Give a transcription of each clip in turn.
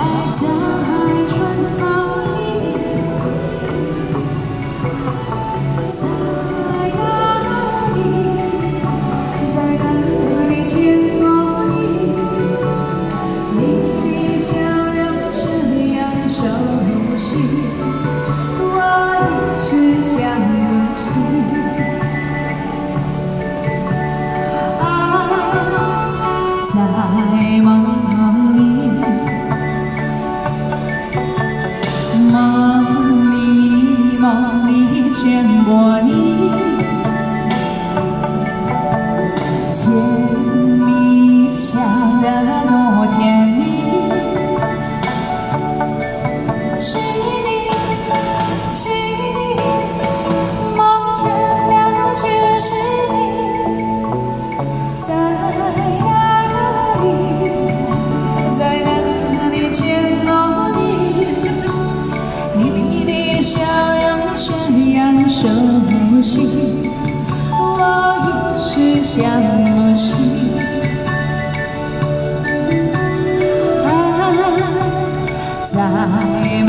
I don't 熟悉我一时想不起，爱，在梦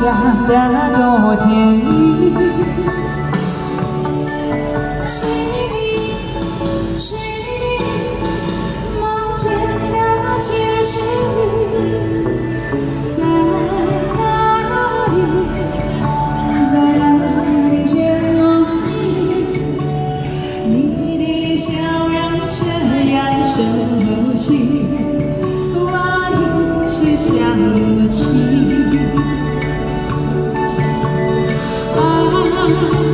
蜜想得多起，啊。